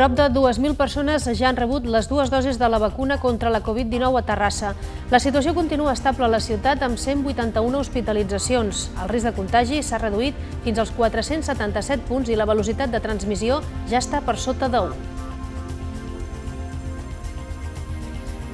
Prop de 2.000 persones ja han rebut les dues dosis de la vacuna contra la Covid-19 a Terrassa. La situació continua estable a la ciutat amb 181 hospitalitzacions. El risc de contagi s'ha reduït fins als 477 punts i la velocitat de transmissió ja està per sota d'1.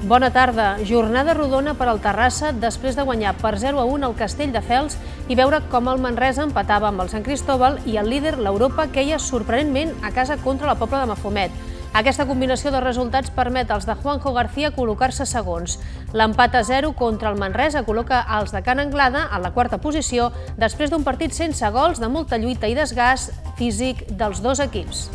Bona tarda. Jornada rodona per al Terrassa després de guanyar per 0 a 1 el Castell de Fels i veure com el Manresa empatava amb el Sant Cristóbal i el líder, l'Europa, queia sorprenentment a casa contra la Pobla de Mafumet. Aquesta combinació de resultats permet als de Juanjo García col·locar-se segons. L'empat a 0 contra el Manresa col·loca els de Can Anglada a la quarta posició després d'un partit sense gols de molta lluita i desgast físic dels dos equips.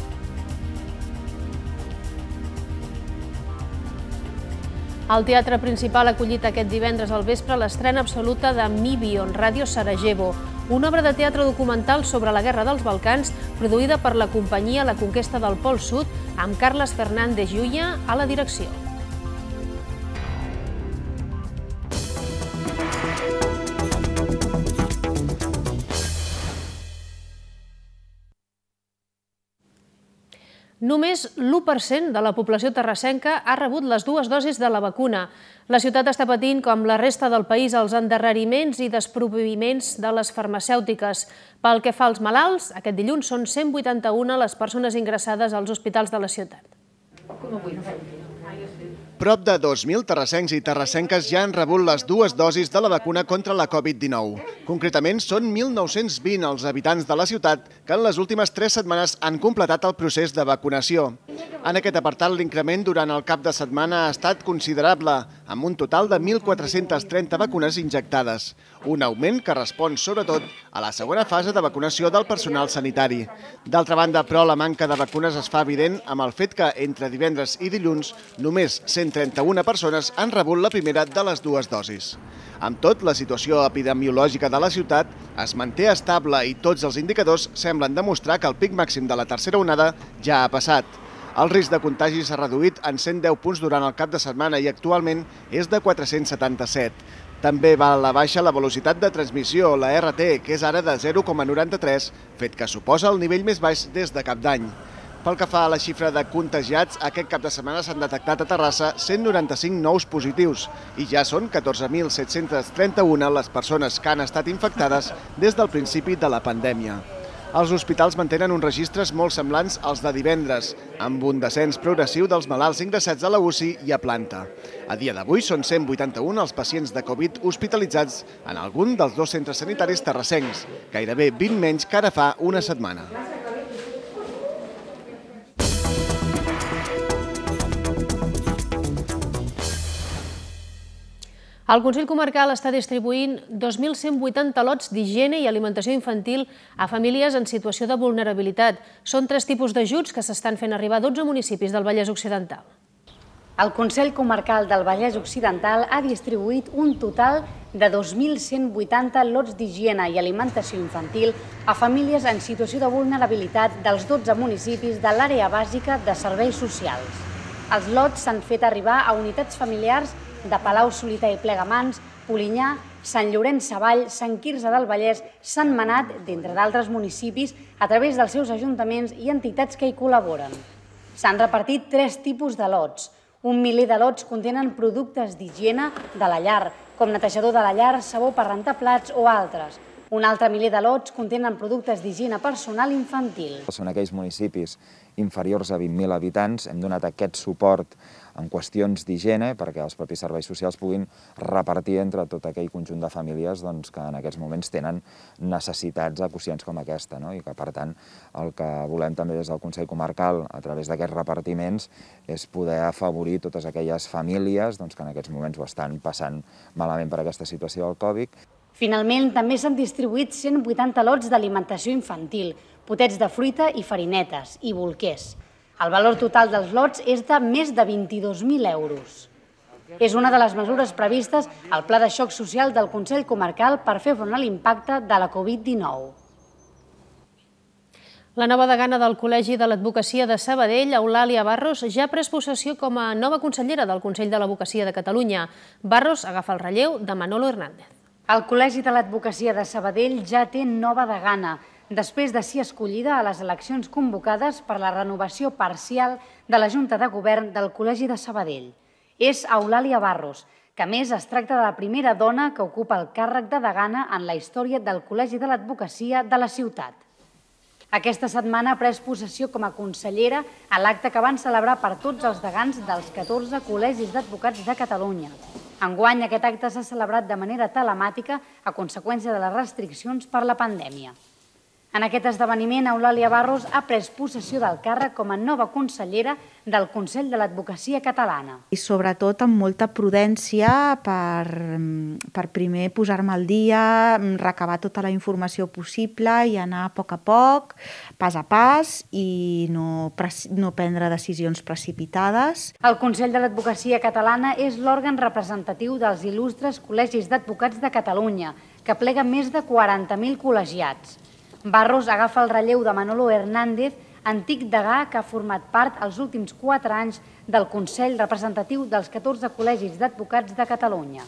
El Teatre Principal ha acollit aquest divendres al vespre l'estrena absoluta de Mibion, Ràdio Sarajevo, una obra de teatre documental sobre la Guerra dels Balcans produïda per la companyia La Conquesta del Pol Sud amb Carles Fernández Llulla a la direcció. Només l'1% de la població terrassenca ha rebut les dues dosis de la vacuna. La ciutat està patint, com la resta del país, els endarreriments i desproviments de les farmacèutiques. Pel que fa als malalts, aquest dilluns són 181 les persones ingressades als hospitals de la ciutat. Prop de 2.000 terrassencs i terrassenques ja han rebut les dues dosis de la vacuna contra la Covid-19. Concretament, són 1.920 els habitants de la ciutat que en les últimes tres setmanes han completat el procés de vacunació. En aquest apartat, l'increment durant el cap de setmana ha estat considerable, amb un total de 1.430 vacunes injectades, un augment que respon sobretot a la segona fase de vacunació del personal sanitari. D'altra banda, però, la manca de vacunes es fa evident amb el fet que entre divendres i dilluns només 131 persones han rebut la primera de les dues dosis. Amb tot, la situació epidemiològica de la ciutat es manté estable i tots els indicadors semblen demostrar que el pic màxim de la tercera onada ja ha passat. El risc de contagi s'ha reduït en 110 punts durant el cap de setmana i actualment és de 477. També va a la baixa la velocitat de transmissió, la RT, que és ara de 0,93, fet que suposa el nivell més baix des de cap d'any. Pel que fa a la xifra de contagiats, aquest cap de setmana s'han detectat a Terrassa 195 nous positius i ja són 14.731 les persones que han estat infectades des del principi de la pandèmia. Els hospitals mantenen uns registres molt semblants als de divendres, amb un descens progressiu dels malalts ingressats a la UCI i a planta. A dia d'avui són 181 els pacients de Covid hospitalitzats en algun dels dos centres sanitaris terrassencs, gairebé 20 menys que ara fa una setmana. El Consell Comarcal està distribuint 2.180 lots d'higiene i alimentació infantil a famílies en situació de vulnerabilitat. Són tres tipus d'ajuts que s'estan fent arribar a 12 municipis del Vallès Occidental. El Consell Comarcal del Vallès Occidental ha distribuït un total de 2.180 lots d'higiene i alimentació infantil a famílies en situació de vulnerabilitat dels 12 municipis de l'àrea bàsica de serveis socials. Els lots s'han fet arribar a unitats familiars de Palau Solità i Plegamans, Polinyà, Sant Llorenç Savall, Sant Quirze del Vallès, Sant Manat, d'entre d'altres municipis, a través dels seus ajuntaments i entitats que hi col·laboren. S'han repartit tres tipus de lots. Un miler de lots contenen productes d'higiene de la llar, com netejador de la llar, sabó per rentar plats o altres. Un altre miler de lots contenen productes d'higiene personal infantil. Són aquells municipis inferiors a 20.000 habitants. Hem donat aquest suport en qüestions d'higiene perquè els propis serveis socials puguin repartir entre tot aquell conjunt de famílies doncs, que en aquests moments tenen necessitats acucients com aquesta no? i que per tant el que volem també des del Consell Comarcal a través d'aquests repartiments és poder afavorir totes aquelles famílies doncs, que en aquests moments ho estan passant malament per aquesta situació del Covid. Finalment, també s'han distribuït 180 lots d'alimentació infantil, potets de fruita i farinetes i bolquers. El valor total dels lots és de més de 22.000 euros. És una de les mesures previstes al Pla de Xoc Social del Consell Comarcal per fer front a l'impacte de la Covid-19. La nova degana del Col·legi de l'Advocacia de Sabadell, Eulàlia Barros, ja ha pres possessió com a nova consellera del Consell de l'Advocacia de Catalunya. Barros agafa el relleu de Manolo Hernández. El Col·legi de l'Advocacia de Sabadell ja té nova degana, després de ser escollida a les eleccions convocades per la renovació parcial de la Junta de Govern del Col·legi de Sabadell. És Eulàlia Barros, que més es tracta de la primera dona que ocupa el càrrec de degana en la història del Col·legi de l'Advocacia de la ciutat. Aquesta setmana ha pres possessió com a consellera a l'acte que van celebrar per tots els degans dels 14 col·legis d'advocats de Catalunya. Enguany, aquest acte s'ha celebrat de manera telemàtica a conseqüència de les restriccions per la pandèmia. En aquest esdeveniment, Eulàlia Barros ha pres possessió del càrrec com a nova consellera del Consell de l'Advocacia Catalana. I sobretot amb molta prudència per, per primer posar-me al dia, recabar tota la informació possible i anar a poc a poc, pas a pas i no, no prendre decisions precipitades. El Consell de l'Advocacia Catalana és l'òrgan representatiu dels il·lustres col·legis d'advocats de Catalunya, que plega més de 40.000 col·legiats. Barros agafa el relleu de Manolo Hernández, antic degà que ha format part els últims quatre anys del Consell representatiu dels 14 col·legis d'advocats de Catalunya.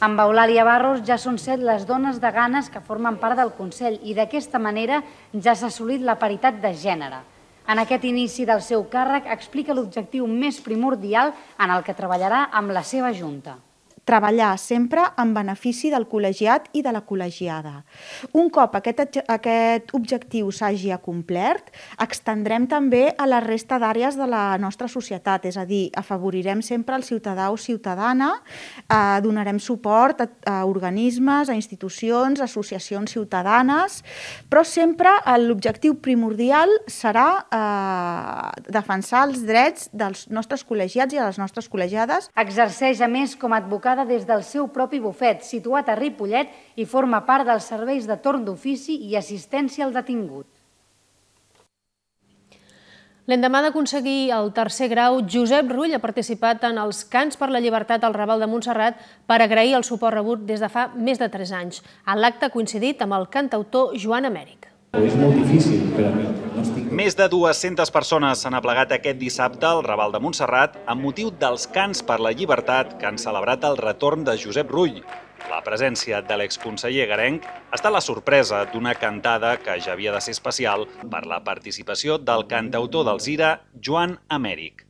Amb Eulàlia Barros ja són set les dones de ganes que formen part del Consell i d'aquesta manera ja s'ha assolit la paritat de gènere. En aquest inici del seu càrrec explica l'objectiu més primordial en el que treballarà amb la seva Junta treballar sempre en benefici del col·legiat i de la col·legiada. Un cop aquest, aquest objectiu s'hagi acomplert, extendrem també a la resta d'àrees de la nostra societat, és a dir, afavorirem sempre el ciutadà o ciutadana, eh, donarem suport a, a organismes, a institucions, associacions ciutadanes, però sempre l'objectiu primordial serà eh, defensar els drets dels nostres col·legiats i de les nostres col·legiades. Exerceix, a més, com a advocat advocada des del seu propi bufet, situat a Ripollet, i forma part dels serveis de torn d'ofici i assistència al detingut. L'endemà d'aconseguir el tercer grau, Josep Rull ha participat en els Cants per la Llibertat al Raval de Montserrat per agrair el suport rebut des de fa més de 3 anys. En l'acte ha coincidit amb el cantautor Joan Amèric. És molt difícil per a mi. Més de 200 persones s'han aplegat aquest dissabte al Raval de Montserrat amb motiu dels Cants per la Llibertat que han celebrat el retorn de Josep Rull. La presència de l'exconseller Garenc ha estat la sorpresa d'una cantada que ja havia de ser especial per la participació del cantautor del Zira, Joan Amèric.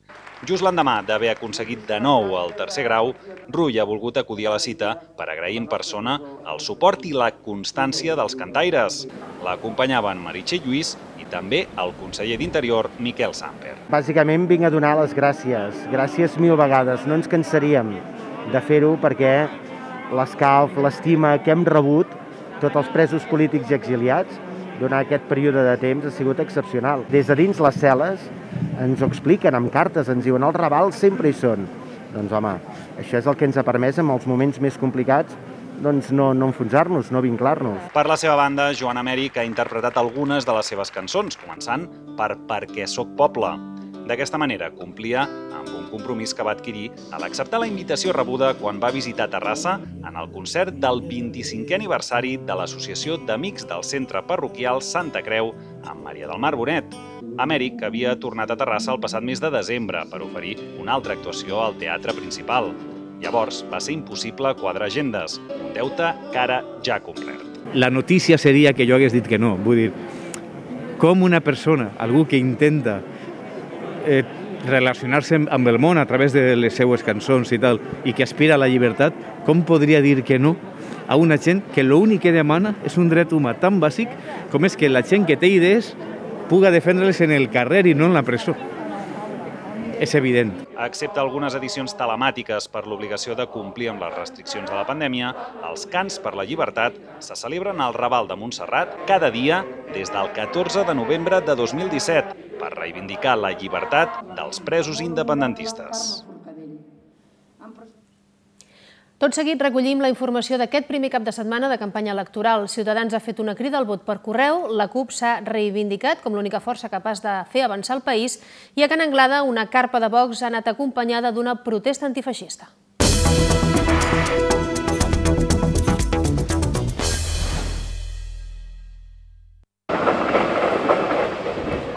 Just l'endemà d'haver aconseguit de nou el tercer grau, Rull ha volgut acudir a la cita per agrair en persona el suport i la constància dels cantaires. L'acompanyaven Meritxell Lluís també el conseller d'Interior, Miquel Samper. Bàsicament vinc a donar les gràcies. Gràcies mil vegades. No ens cansaríem de fer-ho perquè l'escalf, l'estima que hem rebut, tots els presos polítics i exiliats, durant aquest període de temps ha sigut excepcional. Des de dins les cel·les ens ho expliquen amb cartes, ens diuen els ravals sempre hi són. Doncs home, això és el que ens ha permès en els moments més complicats doncs no, no enfonsar-nos, no vinclar-nos. Per la seva banda, Joan Amèric ha interpretat algunes de les seves cançons, començant per Perquè sóc poble. D'aquesta manera, complia amb un compromís que va adquirir a l'acceptar la invitació rebuda quan va visitar Terrassa en el concert del 25è aniversari de l'Associació d'Amics del Centre Parroquial Santa Creu amb Maria del Mar Bonet. Amèric havia tornat a Terrassa el passat mes de desembre per oferir una altra actuació al teatre principal. Llavors va ser impossible quadrar agendes, un deute que ara ja ha complert. La notícia seria que jo hagués dit que no. Vull dir, com una persona, algú que intenta eh, relacionar-se amb el món a través de les seues cançons i tal, i que aspira a la llibertat, com podria dir que no a una gent que l'únic que demana és un dret humà tan bàsic com és que la gent que té idees puga defendre-les en el carrer i no en la presó. És evident. Excepte algunes edicions telemàtiques per l'obligació de complir amb les restriccions de la pandèmia, els Cants per la Llibertat se celebren al Raval de Montserrat cada dia des del 14 de novembre de 2017 per reivindicar la llibertat dels presos independentistes. Tot seguit recollim la informació d'aquest primer cap de setmana de campanya electoral. Ciutadans ha fet una crida al vot per correu, la CUP s'ha reivindicat com l'única força capaç de fer avançar el país i a Can Anglada una carpa de Vox ha anat acompanyada d'una protesta antifeixista.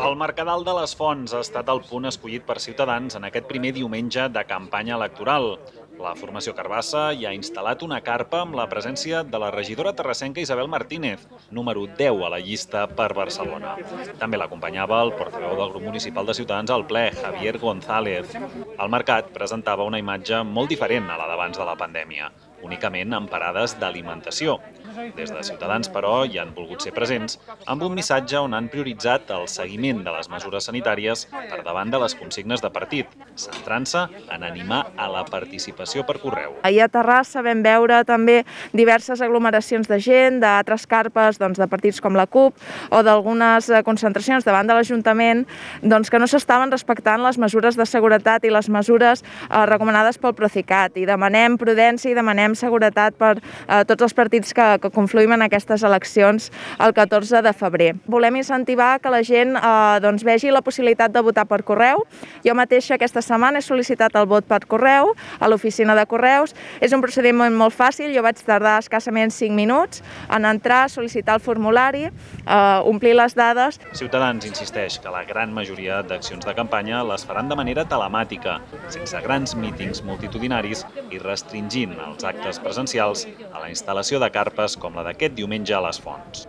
El Mercadal de les Fonts ha estat el punt escollit per Ciutadans en aquest primer diumenge de campanya electoral. La formació Carbassa hi ha instal·lat una carpa amb la presència de la regidora terrassenca Isabel Martínez, número 10 a la llista per Barcelona. També l'acompanyava el portaveu del grup municipal de Ciutadans al ple, Javier González. El mercat presentava una imatge molt diferent a la d'abans de la pandèmia únicament amb parades d'alimentació. Des de Ciutadans, però, hi han volgut ser presents amb un missatge on han prioritzat el seguiment de les mesures sanitàries per davant de les consignes de partit, centrant-se en animar a la participació per correu. Ahir a Terrassa vam veure també diverses aglomeracions de gent, d'altres carpes doncs, de partits com la CUP o d'algunes eh, concentracions davant de l'Ajuntament doncs, que no s'estaven respectant les mesures de seguretat i les mesures eh, recomanades pel Procicat. I demanem prudència i demanem seguretat per eh, tots els partits que, que confluïm en aquestes eleccions el 14 de febrer. Volem incentivar que la gent eh, doncs, vegi la possibilitat de votar per correu. Jo mateixa aquesta setmana he sol·licitat el vot per correu a l'oficina de correus. És un procediment molt fàcil, jo vaig tardar escassament 5 minuts en entrar, sol·licitar el formulari, eh, omplir les dades. Ciutadans insisteix que la gran majoria d'accions de campanya les faran de manera telemàtica, sense grans mítings multitudinaris i restringint els actes presencials a la instal·lació de carpes com la d'aquest diumenge a les Fonts.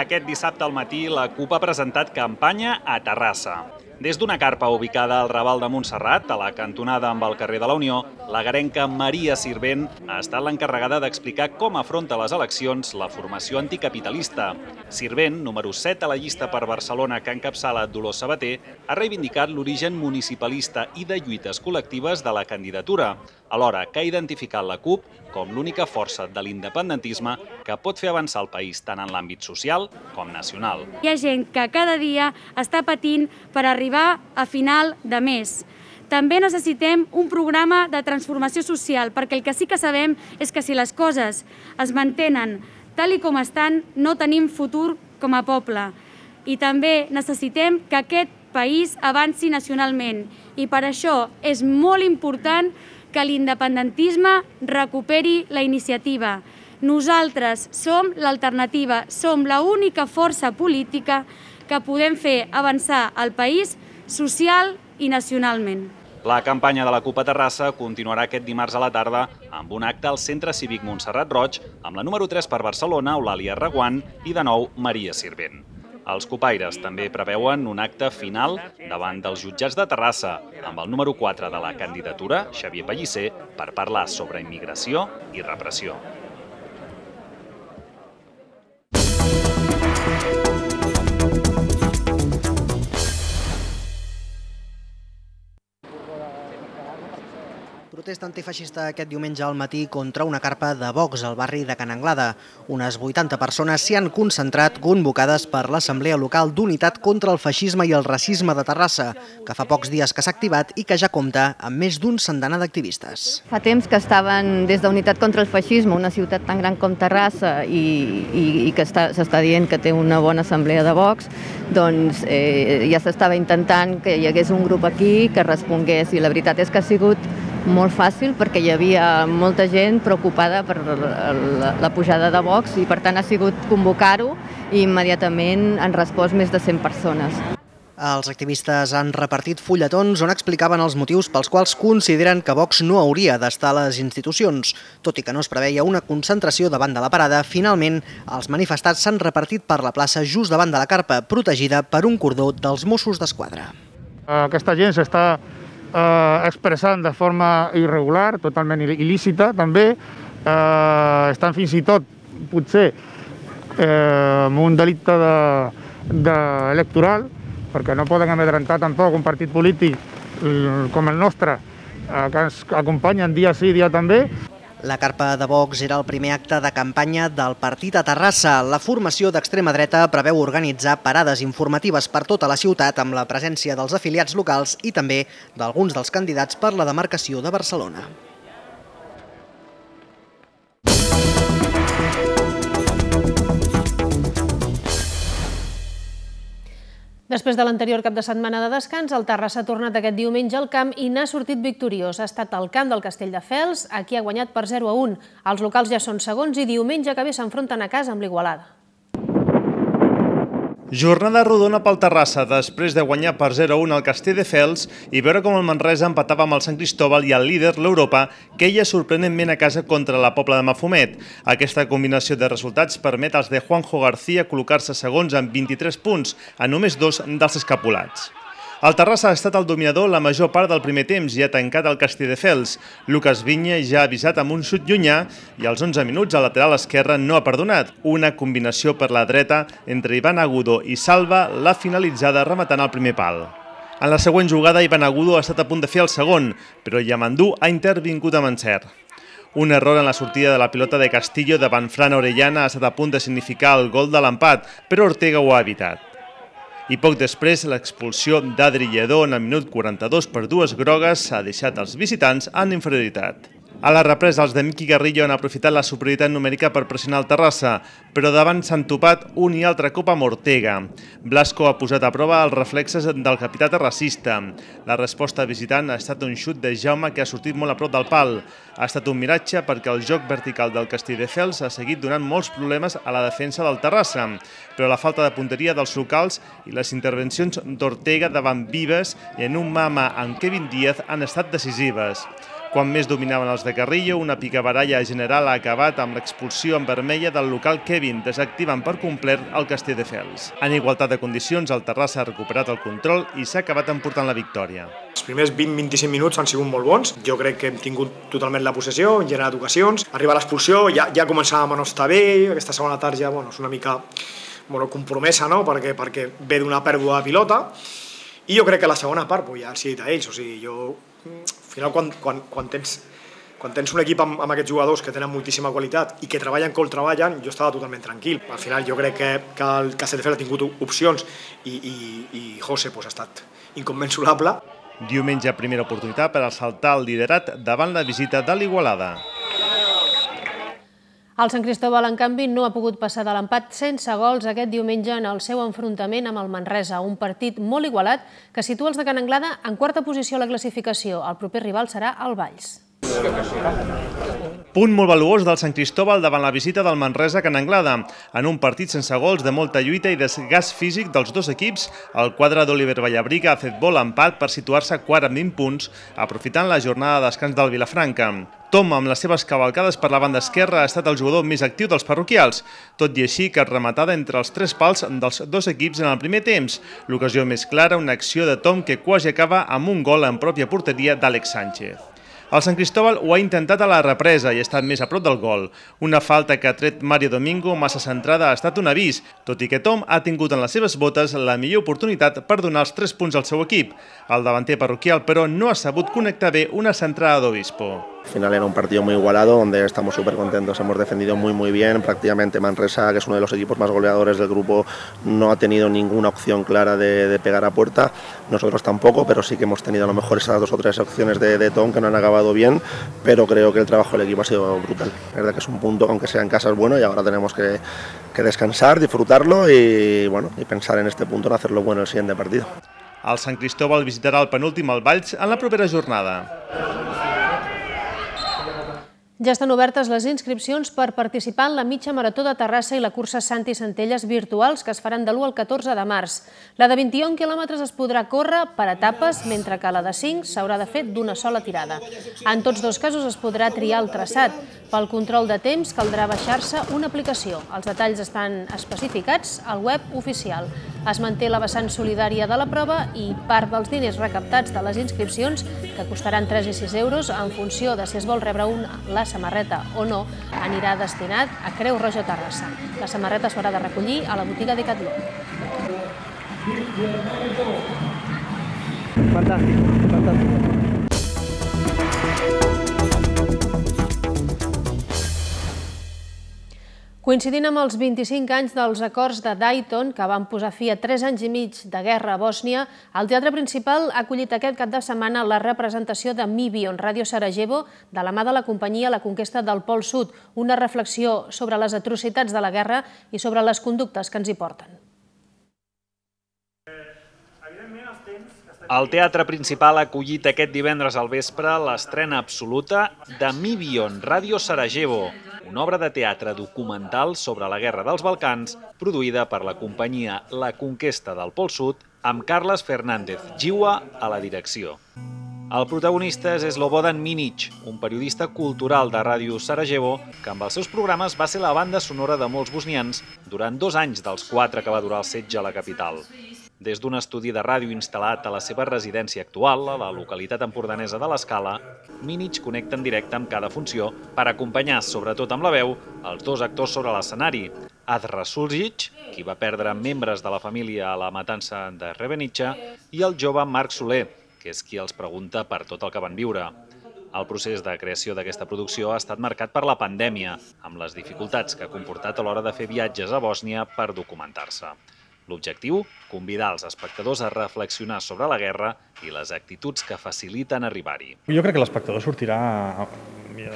Aquest dissabte al matí la CUP ha presentat campanya a Terrassa. Des d'una carpa ubicada al Raval de Montserrat, a la cantonada amb el carrer de la Unió, la garenca Maria Sirvent ha estat l'encarregada d'explicar com afronta les eleccions la formació anticapitalista. Sirvent, número 7 a la llista per Barcelona que encapçala Dolors Sabater, ha reivindicat l'origen municipalista i de lluites col·lectives de la candidatura, alhora que ha identificat la CUP com l'única força de l'independentisme que pot fer avançar el país tant en l'àmbit social com nacional. Hi ha gent que cada dia està patint per arribar a final de mes. També necessitem un programa de transformació social, perquè el que sí que sabem és que si les coses es mantenen tal i com estan, no tenim futur com a poble. I també necessitem que aquest país avanci nacionalment. I per això és molt important que l'independentisme recuperi la iniciativa. Nosaltres som l'alternativa, som la única força política que podem fer avançar el país social i nacionalment. La campanya de la CUP a Terrassa continuarà aquest dimarts a la tarda amb un acte al Centre Cívic Montserrat Roig amb la número 3 per Barcelona, Eulàlia Reguant, i de nou Maria Sirvent. Els copaires també preveuen un acte final davant dels jutjats de Terrassa amb el número 4 de la candidatura, Xavier Pellicer, per parlar sobre immigració i repressió. Protesta antifeixista aquest diumenge al matí contra una carpa de Vox al barri de Can Anglada. Unes 80 persones s'hi han concentrat convocades per l'Assemblea Local d'Unitat contra el Feixisme i el Racisme de Terrassa, que fa pocs dies que s'ha activat i que ja compta amb més d'un centenar d'activistes. Fa temps que estaven des d'Unitat contra el Feixisme, una ciutat tan gran com Terrassa, i, i, i que s'està dient que té una bona assemblea de Vox, doncs eh, ja s'estava intentant que hi hagués un grup aquí que respongués, i la veritat és que ha sigut molt fàcil perquè hi havia molta gent preocupada per la, la pujada de Vox i per tant ha sigut convocar-ho i immediatament han respost més de 100 persones. Els activistes han repartit fulletons on explicaven els motius pels quals consideren que Vox no hauria d'estar a les institucions. Tot i que no es preveia una concentració davant de la parada, finalment els manifestats s'han repartit per la plaça just davant de la carpa, protegida per un cordó dels Mossos d'Esquadra. Aquesta gent s'està eh, expressant de forma irregular, totalment il·lícita també, eh, estan fins i tot, potser, eh, amb un delicte de, de electoral, perquè no poden amedrentar tampoc un partit polític com el nostre, eh, que ens acompanyen dia sí, dia també, la carpa de Vox era el primer acte de campanya del partit a Terrassa. La formació d'extrema dreta preveu organitzar parades informatives per tota la ciutat amb la presència dels afiliats locals i també d'alguns dels candidats per la demarcació de Barcelona. Després de l'anterior cap de setmana de descans, el Terrassa ha tornat aquest diumenge al camp i n'ha sortit victoriós. Ha estat al camp del Castell de Fels, aquí ha guanyat per 0 a 1. Els locals ja són segons i diumenge que ve s'enfronten a casa amb l'Igualada. Jornada rodona pel Terrassa després de guanyar per 0-1 al Castell de Fels i veure com el Manresa empatava amb el Sant Cristóbal i el líder, l'Europa, que ella sorprenentment a casa contra la Pobla de Mafumet. Aquesta combinació de resultats permet als de Juanjo García col·locar-se segons amb 23 punts, a només dos dels escapulats. El Terrassa ha estat el dominador la major part del primer temps i ha tancat el Castelldefels. Lucas Vinya ja ha avisat amb un xut llunyà i als 11 minuts el lateral esquerre no ha perdonat. Una combinació per la dreta entre Ivan Agudo i Salva l'ha finalitzada rematant el primer pal. En la següent jugada, Ivan Agudo ha estat a punt de fer el segon, però Yamandú ha intervingut amb encert. Un error en la sortida de la pilota de Castillo davant Fran Orellana ha estat a punt de significar el gol de l'empat, però Ortega ho ha evitat i poc després l'expulsió d'Adri Lledó en el minut 42 per dues grogues ha deixat els visitants en inferioritat. A la represa, els de Miqui Garrillo han aprofitat la superioritat numèrica per pressionar el Terrassa, però davant s'han topat un i altre cop amb Ortega. Blasco ha posat a prova els reflexes del capità terracista. La resposta visitant ha estat un xut de Jaume que ha sortit molt a prop del pal. Ha estat un miratge perquè el joc vertical del Castelldefels ha seguit donant molts problemes a la defensa del Terrassa, però la falta de punteria dels locals i les intervencions d'Ortega davant Vives i en un mama amb Kevin Díaz han estat decisives. Quan més dominaven els de Carrillo, una picabaralla general ha acabat amb l'expulsió en vermella del local Kevin, desactivant per complet el Castell de Fels. En igualtat de condicions, el Terrassa ha recuperat el control i s'ha acabat emportant la victòria. Els primers 20-25 minuts han sigut molt bons. Jo crec que hem tingut totalment la possessió, hem generat ocasions. Arriba l'expulsió, ja, ja començàvem a no estar bé, aquesta segona part ja bueno, és una mica bueno, compromesa, no? perquè, perquè ve d'una pèrdua de pilota. I jo crec que la segona part, pues, ja els he dit a ells, o sigui, jo al final quan, quan, quan tens quan tens un equip amb, amb aquests jugadors que tenen moltíssima qualitat i que treballen com treballen, jo estava totalment tranquil. Al final jo crec que, que el Castelldefels ha tingut opcions i, i, i José pues, ha estat inconmensurable. Diumenge primera oportunitat per assaltar el liderat davant la visita de l'Igualada. El Sant Cristóbal, en canvi, no ha pogut passar de l'empat sense gols aquest diumenge en el seu enfrontament amb el Manresa, un partit molt igualat que situa els de Can Anglada en quarta posició a la classificació. El proper rival serà el Valls. Punt molt valuós del Sant Cristóbal davant la visita del Manresa a Can Anglada. En un partit sense gols de molta lluita i desgast físic dels dos equips, el quadre d'Oliver Vallabriga ha fet vol empat per situar-se quart amb 20 punts, aprofitant la jornada de descans del Vilafranca. Tom, amb les seves cavalcades per la banda esquerra, ha estat el jugador més actiu dels parroquials, tot i així que rematada entre els tres pals dels dos equips en el primer temps. L'ocasió més clara, una acció de Tom que quasi acaba amb un gol en pròpia porteria d'Àlex Sánchez. El Sant Cristóbal ho ha intentat a la represa i ha estat més a prop del gol. Una falta que ha tret Mario Domingo massa centrada ha estat un avís, tot i que Tom ha tingut en les seves botes la millor oportunitat per donar els 3 punts al seu equip. El davanter parroquial, però, no ha sabut connectar bé una centrada d'Obispo. Al final era un partido muy igualado donde estamos súper contentos, hemos defendido muy muy bien, prácticamente Manresa, que es uno de los equipos más goleadores del grupo, no ha tenido ninguna opción clara de, pegar a puerta, nosotros tampoco, pero sí que hemos tenido a lo mejor esas dos o tres opciones de, Tom que no han acabado bien, pero creo que el trabajo del equipo ha sido brutal, es verdad que es un punto, aunque sea en casa es bueno y ahora tenemos que, descansar, disfrutarlo y, bueno, y pensar en este punto en hacerlo bueno el siguiente partido. El Sant Cristóbal visitarà el penúltim al Valls en la propera jornada. Ja estan obertes les inscripcions per participar en la mitja marató de Terrassa i la cursa Santi Centelles virtuals que es faran de l'1 al 14 de març. La de 21 quilòmetres es podrà córrer per etapes, mentre que la de 5 s'haurà de fer d'una sola tirada. En tots dos casos es podrà triar el traçat. Pel control de temps caldrà baixar-se una aplicació. Els detalls estan especificats al web oficial. Es manté la vessant solidària de la prova i part dels diners recaptats de les inscripcions, que costaran 3 i 6 euros en funció de si es vol rebre una, la samarreta o no, anirà destinat a Creu Roja Terrassa. La samarreta s'haurà de recollir a la botiga Decathlon. Fantàstic, fantàstic. Coincidint amb els 25 anys dels acords de Dayton, que van posar fi a 3 anys i mig de guerra a Bòsnia, el Teatre Principal ha acollit aquest cap de setmana la representació de Mibion Radio Sarajevo de la mà de la companyia La Conquesta del Pol Sud, una reflexió sobre les atrocitats de la guerra i sobre les conductes que ens hi porten. El teatre principal ha acollit aquest divendres al vespre l'estrena absoluta de Mibion Radio Sarajevo, una obra de teatre documental sobre la Guerra dels Balcans produïda per la companyia La Conquesta del Pol Sud amb Carles Fernández Giua a la direcció. El protagonista és Slobodan Minic, un periodista cultural de Ràdio Sarajevo que amb els seus programes va ser la banda sonora de molts bosnians durant dos anys dels quatre que va durar el setge a la capital. Des d'un estudi de ràdio instal·lat a la seva residència actual, a la localitat empordanesa de l'Escala, Minic connecta en directe amb cada funció per acompanyar, sobretot amb la veu, els dos actors sobre l'escenari, Adra Suljic, qui va perdre membres de la família a la matança de Rebenica, i el jove Marc Soler, que és qui els pregunta per tot el que van viure. El procés de creació d'aquesta producció ha estat marcat per la pandèmia, amb les dificultats que ha comportat a l'hora de fer viatges a Bòsnia per documentar-se. L'objectiu? Convidar els espectadors a reflexionar sobre la guerra i les actituds que faciliten arribar-hi. Jo crec que l'espectador sortirà,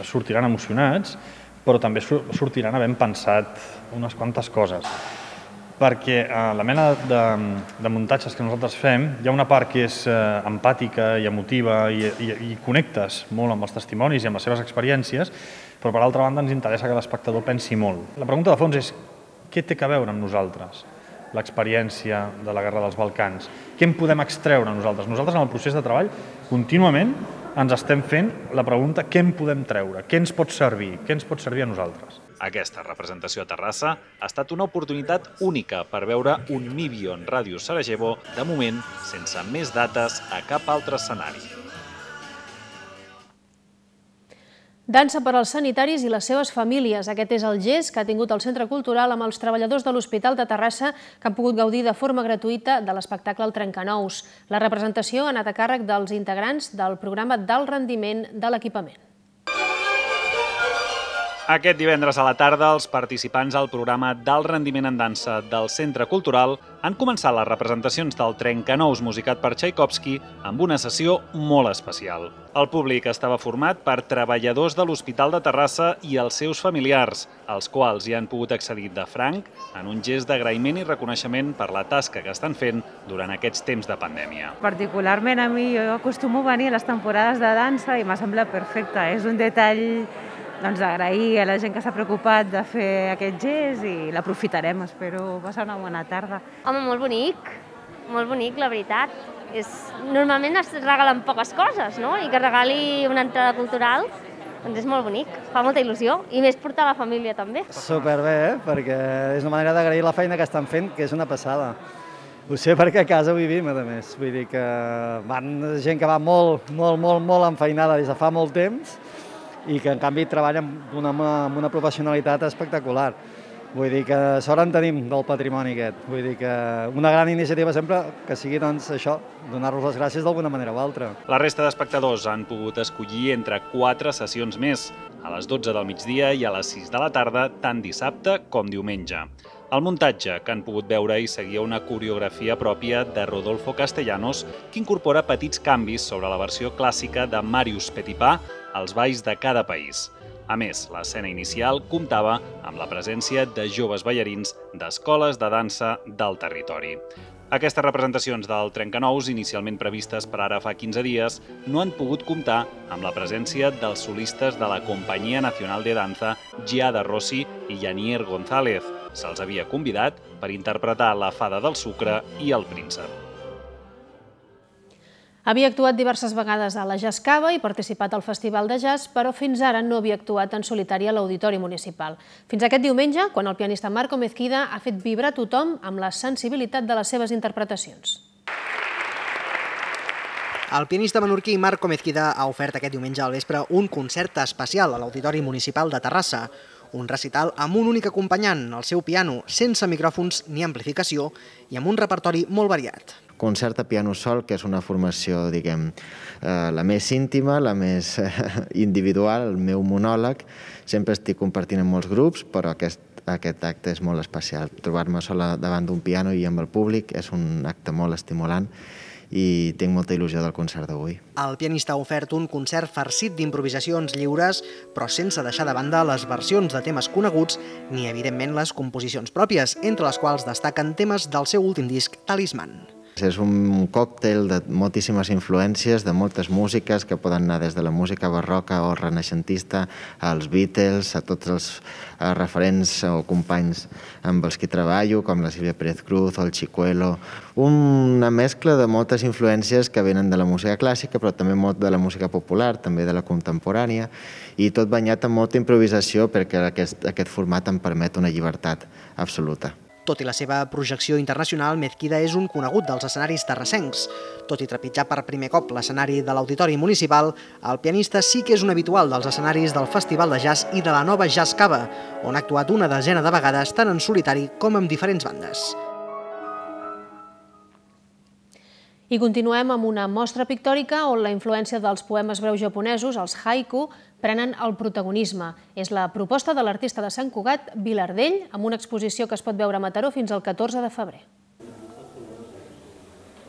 sortiran emocionats, però també sortiran havent pensat unes quantes coses. Perquè eh, la mena de, de muntatges que nosaltres fem, hi ha una part que és eh, empàtica i emotiva i, i, i connectes molt amb els testimonis i amb les seves experiències, però per altra banda ens interessa que l'espectador pensi molt. La pregunta de fons és què té que veure amb nosaltres? L'experiència de la Guerra dels Balcans. Què en podem extreure nosaltres? Nosaltres en el procés de treball contínuament ens estem fent la pregunta què en podem treure, què ens pot servir, què ens pot servir a nosaltres. Aquesta representació a Terrassa ha estat una oportunitat única per veure un Mibion Ràdio Sarajevo, de moment sense més dates a cap altre escenari. Dansa per als sanitaris i les seves famílies. Aquest és el gest que ha tingut el Centre Cultural amb els treballadors de l'Hospital de Terrassa que han pogut gaudir de forma gratuïta de l'espectacle El Trencanous. La representació ha anat a càrrec dels integrants del programa d'alt rendiment de l'equipament. Aquest divendres a la tarda, els participants al programa d'alt rendiment en dansa del Centre Cultural han començat les representacions del Trencanous musicat per Tchaikovsky amb una sessió molt especial. El públic estava format per treballadors de l'Hospital de Terrassa i els seus familiars, els quals hi han pogut accedir de franc en un gest d'agraïment i reconeixement per la tasca que estan fent durant aquests temps de pandèmia. Particularment a mi, jo acostumo a venir a les temporades de dansa i m'ha semblat perfecte. És un detall doncs, agrair a la gent que s'ha preocupat de fer aquest gest i l'aprofitarem, espero passar una bona tarda. Home, molt bonic, molt bonic, la veritat. És, normalment es regalen poques coses, no? I que regali una entrada cultural, doncs és molt bonic, fa molta il·lusió, i més portar la família també. Superbé, eh? perquè és una manera d'agrair la feina que estan fent, que és una passada. Ho sé perquè a casa ho vivim, a més. Vull dir que van gent que va molt, molt, molt, molt enfeinada des de fa molt temps, i que en canvi treballen amb una, amb una professionalitat espectacular. Vull dir que sort en tenim del patrimoni aquest. Vull dir que una gran iniciativa sempre que sigui doncs, això, donar-los les gràcies d'alguna manera o altra. La resta d'espectadors han pogut escollir entre quatre sessions més, a les 12 del migdia i a les 6 de la tarda, tant dissabte com diumenge. El muntatge, que han pogut veure i seguia una coreografia pròpia de Rodolfo Castellanos, que incorpora petits canvis sobre la versió clàssica de Marius Petipà als balls de cada país. A més, l'escena inicial comptava amb la presència de joves ballarins d'escoles de dansa del territori. Aquestes representacions del Trencanous, inicialment previstes per ara fa 15 dies, no han pogut comptar amb la presència dels solistes de la Companyia Nacional de Danza Giada Rossi i Janier González. Se'ls havia convidat per interpretar la Fada del Sucre i el Príncep. Havia actuat diverses vegades a la Jazz Cava i participat al Festival de Jazz, però fins ara no havia actuat en solitari a l'Auditori Municipal. Fins aquest diumenge, quan el pianista Marco Mezquida ha fet vibrar tothom amb la sensibilitat de les seves interpretacions. El pianista menorquí Marco Mezquida ha ofert aquest diumenge al vespre un concert especial a l'Auditori Municipal de Terrassa, un recital amb un únic acompanyant, el seu piano, sense micròfons ni amplificació i amb un repertori molt variat concert a piano sol, que és una formació, diguem, eh, la més íntima, la més eh, individual, el meu monòleg. Sempre estic compartint amb molts grups, però aquest, aquest acte és molt especial. Trobar-me sola davant d'un piano i amb el públic és un acte molt estimulant i tinc molta il·lusió del concert d'avui. El pianista ha ofert un concert farcit d'improvisacions lliures, però sense deixar de banda les versions de temes coneguts ni, evidentment, les composicions pròpies, entre les quals destaquen temes del seu últim disc, Talisman. És un còctel de moltíssimes influències, de moltes músiques que poden anar des de la música barroca o renaixentista als Beatles, a tots els eh, referents o companys amb els que treballo, com la Sílvia Pérez Cruz o el Chicuelo. Una mescla de moltes influències que venen de la música clàssica, però també molt de la música popular, també de la contemporània, i tot banyat amb molta improvisació perquè aquest, aquest format em permet una llibertat absoluta. Tot i la seva projecció internacional, Mezquida és un conegut dels escenaris terrassencs. Tot i trepitjar per primer cop l'escenari de l'Auditori Municipal, el pianista sí que és un habitual dels escenaris del Festival de Jazz i de la nova Jazz Cava, on ha actuat una desena de vegades tant en solitari com amb diferents bandes. I continuem amb una mostra pictòrica on la influència dels poemes breus japonesos, els haiku, prenen el protagonisme. És la proposta de l'artista de Sant Cugat, Vilardell, amb una exposició que es pot veure a Mataró fins al 14 de febrer.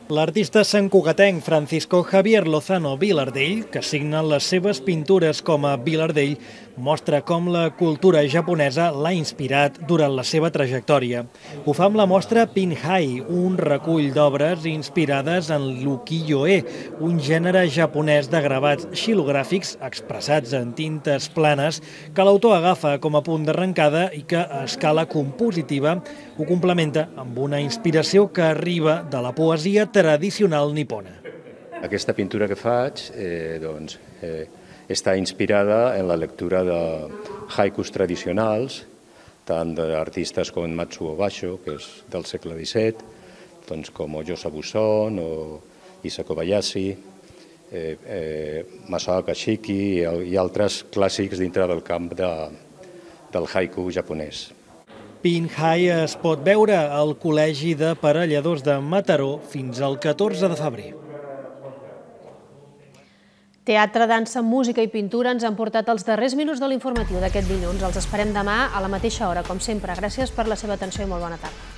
L'artista santcugatenc Francisco Javier Lozano Vilardell, que signa les seves pintures com a Vilardell, mostra com la cultura japonesa l'ha inspirat durant la seva trajectòria. Ho fa amb la mostra Pinhai, un recull d'obres inspirades en l'ukiyo-e, un gènere japonès de gravats xilogràfics expressats en tintes planes que l'autor agafa com a punt d'arrencada i que a escala compositiva ho complementa amb una inspiració que arriba de la poesia tradicional nipona. Aquesta pintura que faig eh, doncs, eh, està inspirada en la lectura de haikus tradicionals, tant d'artistes com Matsuo Basho, que és del segle XVII, doncs com Ojo Buson o Isa Kobayashi, eh, eh, Masao Kashiki i, i altres clàssics dintre del camp de, del haiku japonès. Pinhai es pot veure al Col·legi de Parelladors de Mataró fins al 14 de febrer. Teatre, dansa, música i pintura ens han portat els darrers minuts de l'informatiu d'aquest dilluns. Els esperem demà a la mateixa hora, com sempre. Gràcies per la seva atenció i molt bona tarda.